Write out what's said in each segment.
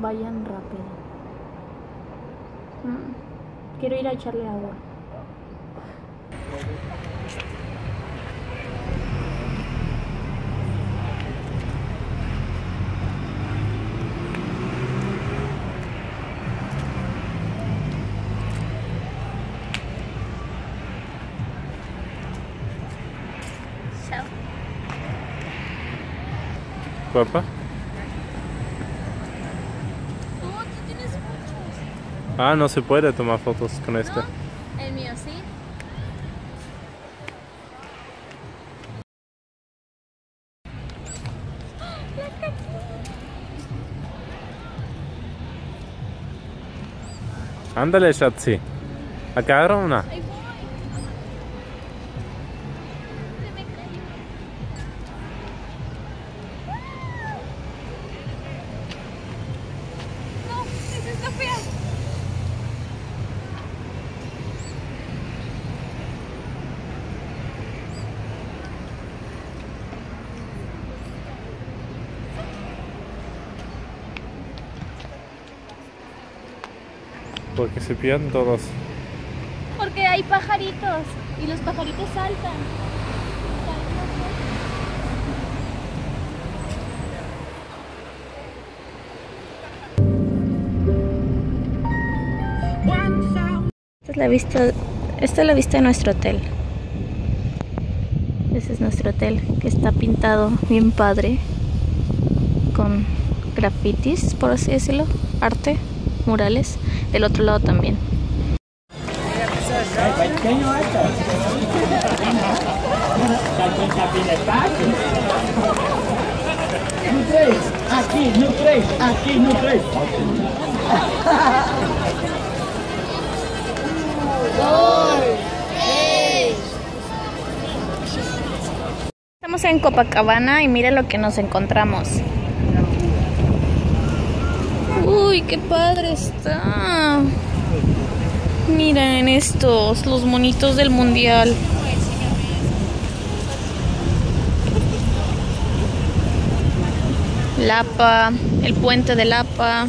Vayan rápido. Mm, Quiero ir a echarle agua. Papá. Oh, tú tienes muchos. Ah, no se puede tomar fotos con este. El mío sí. Ándale, Shatsi. Agarra una. Ahí voy. Se me cayó. No, esa está fea. Porque se pierden todos. Porque hay pajaritos y los pajaritos saltan. Esta es la vista, esta es la vista de nuestro hotel. Ese es nuestro hotel que está pintado bien padre con grafitis, por así decirlo, arte, murales. Del otro lado también. Aqui, no três, aqui, no três. Estamos en Copacabana y mire lo que nos encontramos. Uy, qué padre está. Miren estos, los monitos del mundial. Lapa, el puente de Lapa.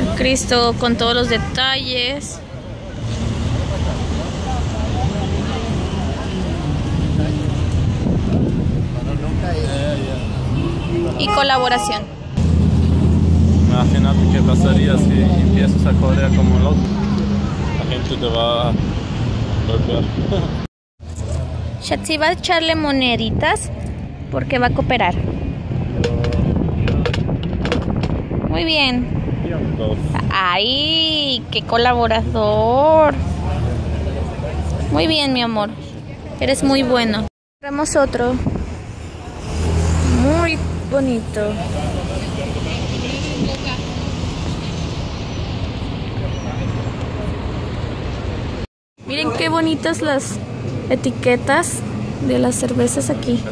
El Cristo con todos los detalles. Y colaboración. Imagínate qué pasaría si empiezas a correr como loco. La gente te va a golpear. Shatsi va a echarle moneditas porque va a cooperar. Muy bien. ¡Ay! ¡Qué colaborador! Muy bien, mi amor. Eres muy bueno. Vemos otro. Muy bonito. Miren qué bonitas las etiquetas de las cervezas aquí.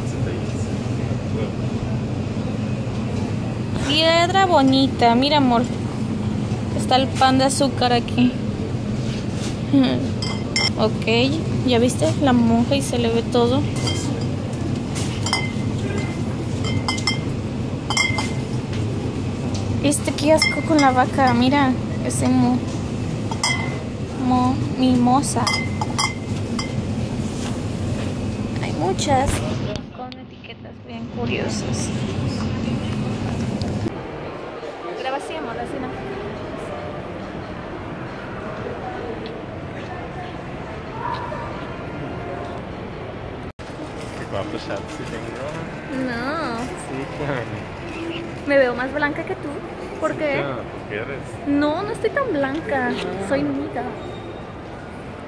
Piedra bonita, mira amor. Está el pan de azúcar aquí. Ok, ¿ya viste? La monja y se le ve todo. Este qué asco con la vaca, mira, ese mo, mo, mimosa. Hay muchas con etiquetas bien curiosas. Sí no. Qué guapo Shatsi tengo. No, Sí, me veo más blanca que tú. ¿Por qué? No, no estoy tan blanca. Soy negra.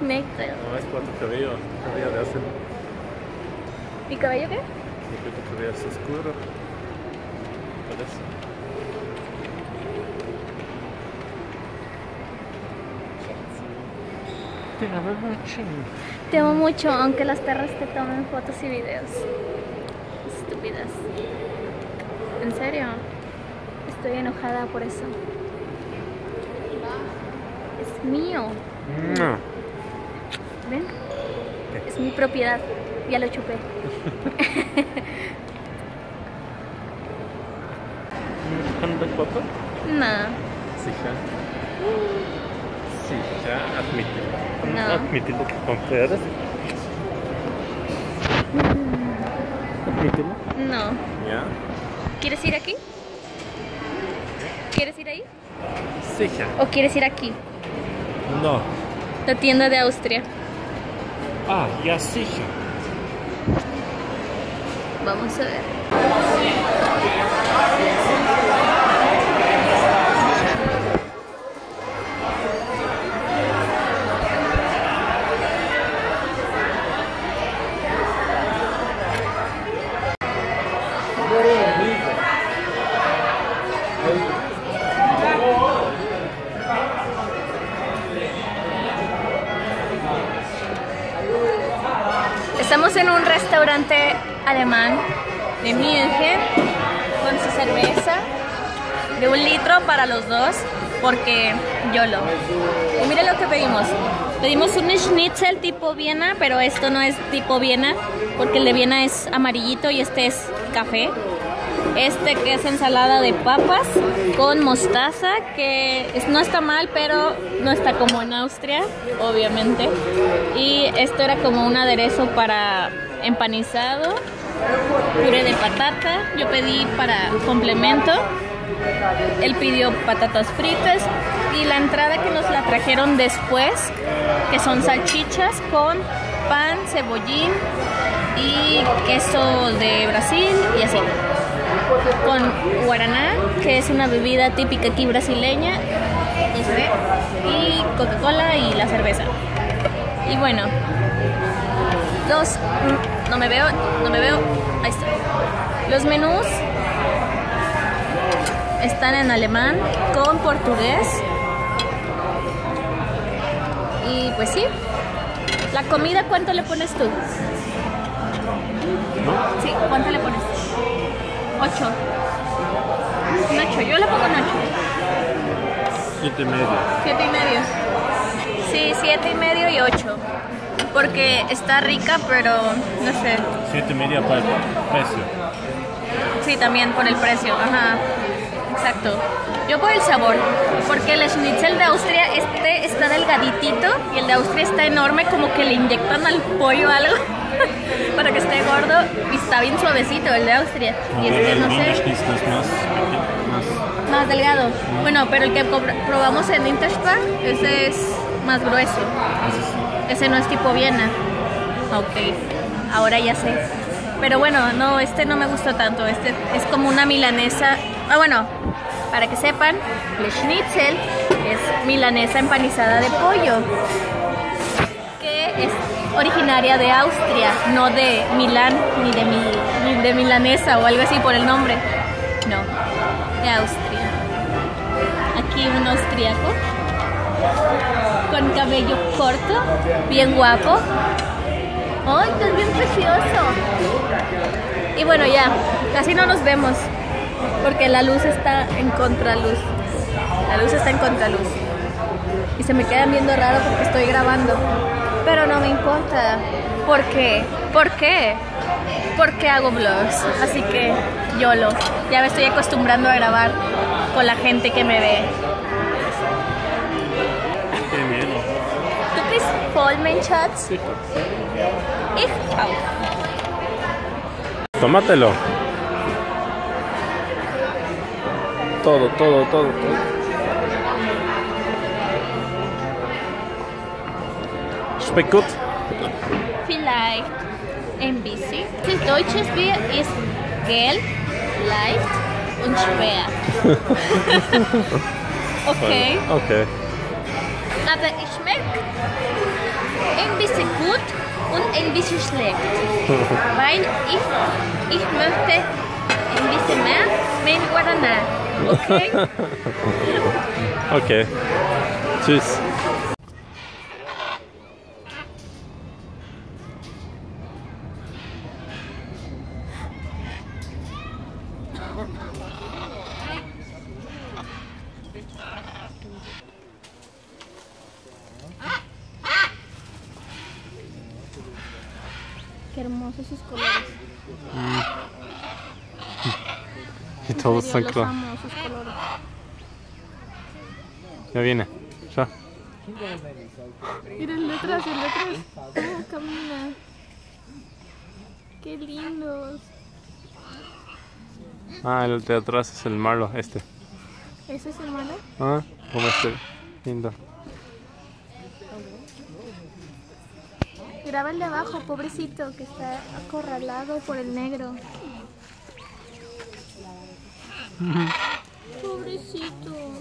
Negra. No es por tu cabello. Tu cabello de hace. ¿Mi cabello qué? Porque tu cabello es oscuro. Por eso. Te amo mucho. Te amo mucho, aunque las perras te tomen fotos y videos. Estúpidas. ¿En serio? Estoy enojada por eso. Es mío. No. ¿Ven? Es mi propiedad. Ya lo chupé. ¿Quieres foto? No. Sicher. Sicher, admítelo. No. Admítelo que compras. Admítelo. No. Ja. ¿Quieres ir aquí? ¿Quieres ir ahí? Sicher. ¿O quieres ir aquí? No. La tienda de Austria. Ah, ja sicher. Vamos a ver. Alemán de München con su cerveza de un litro para los dos porque yo lo. Y miren lo que pedimos. Pedimos un schnitzel tipo Viena, pero esto no es tipo Viena porque el de Viena es amarillito y este es café. Este que es ensalada de papas con mostaza, que no está mal, pero no está como en Austria, obviamente. Y esto era como un aderezo para empanizado, puré de patata. Yo pedí para complemento. Él pidió patatas fritas y la entrada que nos la trajeron después, que son salchichas con pan, cebollín y queso de Brasil y así con guaraná, que es una bebida típica aquí brasileña, y Coca-Cola y la cerveza. Y bueno, los no me veo, no me veo, ahí está. Los menús están en alemán con portugués. Y pues sí. La comida, ¿cuánto le pones tú? Sí, ¿cuánto le pones? 8. Un 8, yo le pongo un 8. Siete y medio. 7 y medio. Sí, 7 y medio y 8. Porque está rica, pero no sé. Siete y media para el precio. Sí, también por el precio. Ajá. Exacto. Yo por el sabor. Porque el schnitzel de Austria, este está delgaditito y el de Austria está enorme, como que le inyectan al pollo algo para que esté gordo y está bien suavecito el de Austria. Y este no sé. Es más más. Más delgado. Bueno, pero el que probamos en Interspar, ese es más grueso. Ese no es tipo Viena. Ok, ahora ya sé. Pero bueno, no, este no me gustó tanto. Este es como una milanesa. Ah, bueno, para que sepan, el es milanesa empanizada de pollo. Que es originaria de Austria, no de Milán, ni de, mi- ni de milanesa o algo así por el nombre. No, de Austria. Aquí un austriaco con cabello corto, bien guapo. ¡Ay, estás bien precioso! Y bueno, ya, casi no nos vemos porque la luz está en contraluz. La luz está en contraluz. Y se me quedan viendo raro porque estoy grabando. Pero no me importa. ¿Por qué? ¿Por qué? Porque hago vlogs. Así que YOLO. Ya me estoy acostumbrando a grabar con la gente que me ve. Mein Schatz? Ich auch. Tómatelo. Todo, todo, todo, todo. Schmeckt gut. Vielleicht ein bisschen. Das deutsche Bier ist gelb, leicht und schwer. okay, Okay. aber es schmeckt ein bisschen gut und ein bisschen schlecht. Weil ich, ich möchte ein bisschen mehr mein Guaraná. Okay? Okay. Tschüss. Qué hermosos sus colores. Die todos sus colores. Ya viene. Ya. De atrás, el de atrás. ¿Cómo camina? Qué lindos. Ah, el de atrás es el malo, este. ¿Ese es el malo? Ah, como este. Lindo. Graba el de abajo, pobrecito, que está acorralado por el negro. Pobrecito.